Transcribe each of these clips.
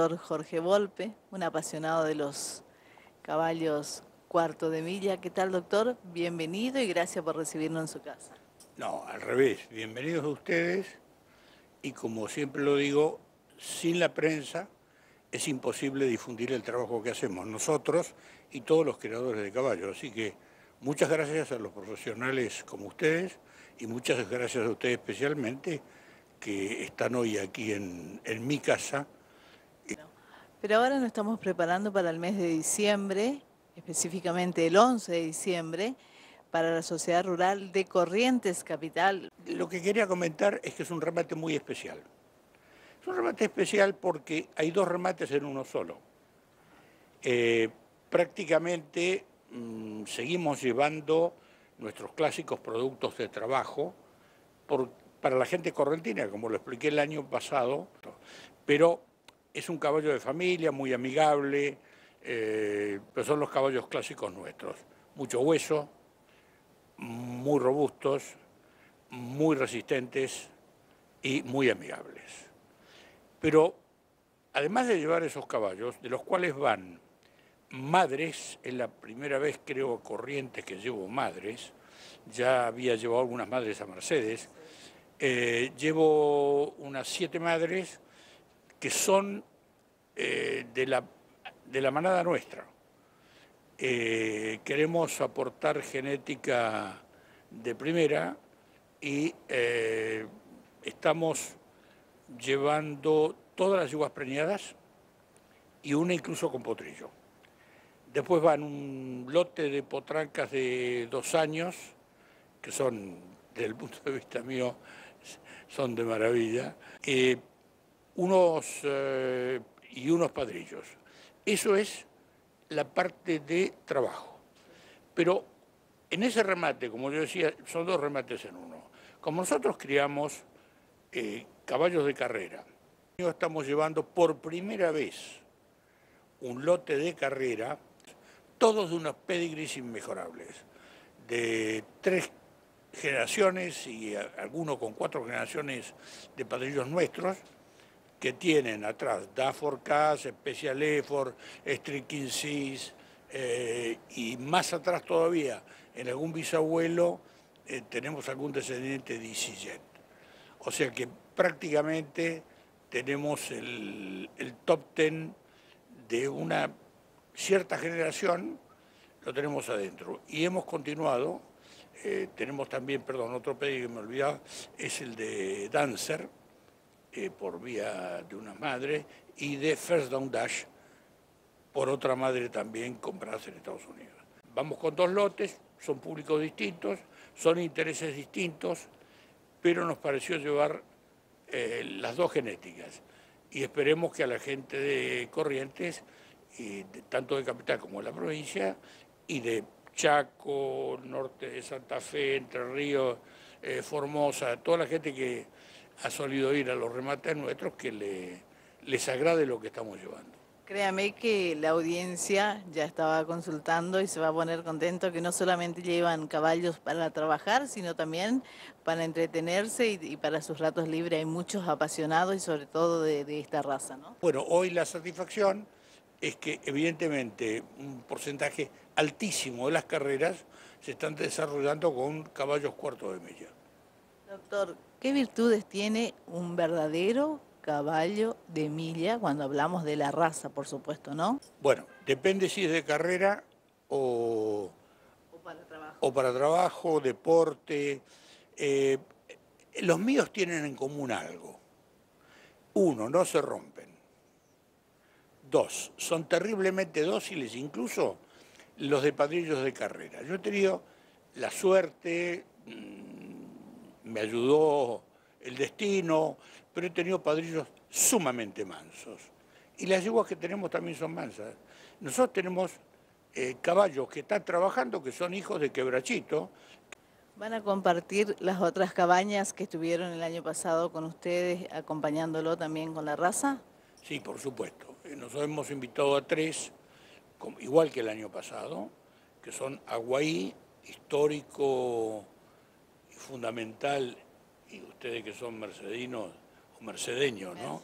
doctor Jorge Volpe, un apasionado de los caballos cuarto de milla. ¿Qué tal, doctor? Bienvenido y gracias por recibirnos en su casa. No, al revés. Bienvenidos a ustedes y como siempre lo digo, sin la prensa es imposible difundir el trabajo que hacemos nosotros y todos los creadores de caballos. Así que muchas gracias a los profesionales como ustedes y muchas gracias a ustedes especialmente que están hoy aquí en, mi casa. Pero ahora nos estamos preparando para el mes de diciembre, específicamente el 11 de diciembre, para la Sociedad Rural de Corrientes Capital. Lo que quería comentar es que es un remate muy especial. Es un remate especial porque hay dos remates en uno solo. Eh, prácticamente mm, seguimos llevando nuestros clásicos productos de trabajo para la gente correntina, como lo expliqué el año pasado, pero es un caballo de familia, muy amigable, eh, pero son los caballos clásicos nuestros. Mucho hueso, muy robustos, muy resistentes y muy amigables. Pero además de llevar esos caballos, de los cuales van madres, es la primera vez creo corriente que llevo madres, ya había llevado algunas madres a Mercedes, eh, llevo unas siete madres que son eh, de, la, de la manada nuestra. Eh, queremos aportar genética de primera y eh, estamos llevando todas las yugas preñadas y una incluso con potrillo. Después van un lote de potrancas de dos años, que son, desde el punto de vista mío, son de maravilla, unos, y unos padrillos. Eso es la parte de trabajo. Pero en ese remate, como yo decía, son dos remates en uno. Como nosotros criamos eh, caballos de carrera, estamos llevando por primera vez un lote de carrera, todos de unos pedigrees inmejorables, de tres generaciones y algunos con cuatro generaciones de padrillos nuestros, que tienen atrás Dafford Cass, Special Effort, Striking Seas, eh, y más atrás todavía, en algún bisabuelo, eh, tenemos algún descendiente de EasyJet. O sea que prácticamente tenemos el, top ten de una cierta generación, lo tenemos adentro. Y hemos continuado, eh, tenemos también, perdón, otro pedido que me olvidaba, es el de Dancer, eh, por vía de una madre y de First Down Dash por otra madre también compradas en Estados Unidos. Vamos con dos lotes, son públicos distintos, son intereses distintos, pero nos pareció llevar eh, las dos genéticas y esperemos que a la gente de Corrientes, tanto de Capital como de la provincia, y de Chaco, norte de Santa Fe, Entre Ríos, eh, Formosa, toda la gente que ha solido ir a los remates nuestros que le, les agrade lo que estamos llevando. Créame que la audiencia ya estaba consultando y se va a poner contento que no solamente llevan caballos para trabajar, sino también para entretenerse y, para sus ratos libres. Hay muchos apasionados y sobre todo de, de, esta raza, ¿no? Bueno, hoy la satisfacción es que evidentemente un porcentaje altísimo de las carreras se están desarrollando con caballos cuartos de milla. Doctor, ¿qué virtudes tiene un verdadero caballo de milla cuando hablamos de la raza, por supuesto, no? Bueno, depende si es de carrera o, para, trabajo. o para trabajo, deporte. Eh, los míos tienen en común algo. Uno, no se rompen. Dos, son terriblemente dóciles, incluso los de padrillos de carrera. Yo he tenido la suerte, mm, me ayudó el destino, pero he tenido padrillos sumamente mansos. Y las yeguas que tenemos también son mansas. Nosotros tenemos eh, caballos que están trabajando, que son hijos de quebrachito. ¿Van a compartir las otras cabañas que estuvieron el año pasado con ustedes, acompañándolo también con la raza? Sí, por supuesto. Eh, nosotros hemos invitado a tres, igual que el año pasado, que son Aguaí, histórico fundamental, y ustedes que son mercedinos, o mercedeños, ¿no?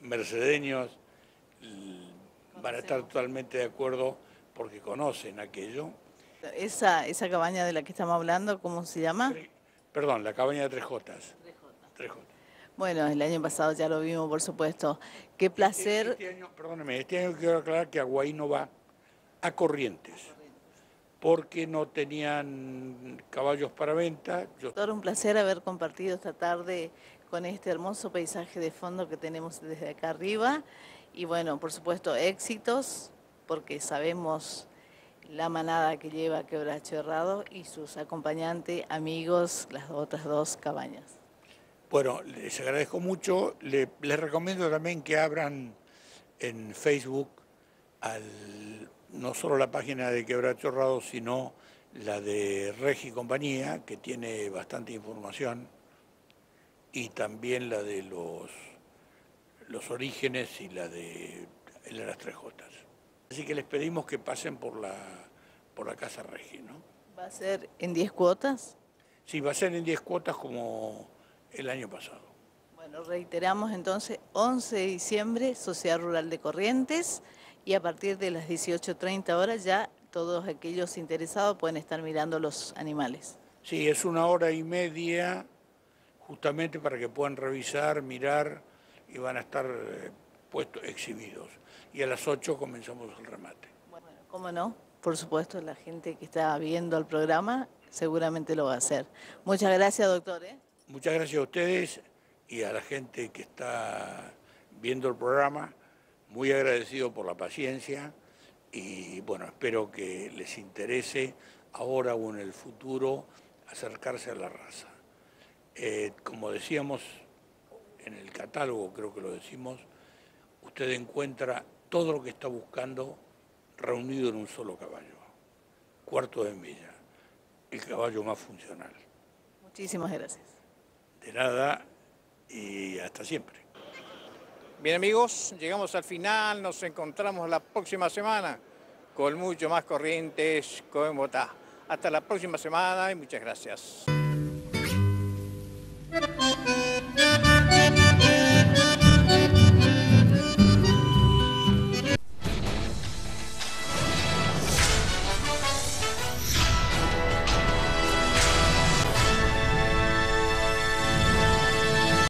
Mercedeños. van a estar totalmente de acuerdo porque conocen aquello. Esa, esa cabaña de la que estamos hablando, ¿cómo se llama? Perdón, la cabaña de Tres Jotas. Tres Jotas. Bueno, el año pasado ya lo vimos, por supuesto. Qué placer. Este, año, perdóneme, este año quiero aclarar que Aguay no va a Corrientes porque no tenían caballos para venta. Todo un placer haber compartido esta tarde con este hermoso paisaje de fondo que tenemos desde acá arriba. Y bueno, por supuesto, éxitos, porque sabemos la manada que lleva Quebracho Errado y sus acompañantes, amigos, las otras dos cabañas. Bueno, les agradezco mucho. les recomiendo también que abran en Facebook al no solo la página de Quebracho Rado, sino la de Regi Compañía, que tiene bastante información, y también la de los, los orígenes y la de, las tres Jotas. Así que les pedimos que pasen por la, por la Casa Regi, ¿no? ¿Va a ser en 10 cuotas? Sí, va a ser en 10 cuotas como el año pasado. Bueno, reiteramos entonces, 11 de diciembre, Sociedad Rural de Corrientes, y a partir de las 18.30 horas ya todos aquellos interesados pueden estar mirando los animales. Sí, es una hora y media justamente para que puedan revisar, mirar y van a estar eh, puestos, exhibidos. Y a las 8 comenzamos el remate. Bueno, ¿cómo no? Por supuesto, la gente que está viendo el programa seguramente lo va a hacer. Muchas gracias, doctor. ¿eh? Muchas gracias a ustedes y a la gente que está viendo el programa muy agradecido por la paciencia y bueno, espero que les interese ahora o en el futuro acercarse a la raza. Eh, como decíamos en el catálogo, creo que lo decimos, usted encuentra todo lo que está buscando reunido en un solo caballo, cuarto de milla, el caballo más funcional. Muchísimas gracias. De nada y hasta siempre. Bien amigos, llegamos al final, nos encontramos la próxima semana con mucho más corrientes con Botá. Hasta la próxima semana y muchas gracias.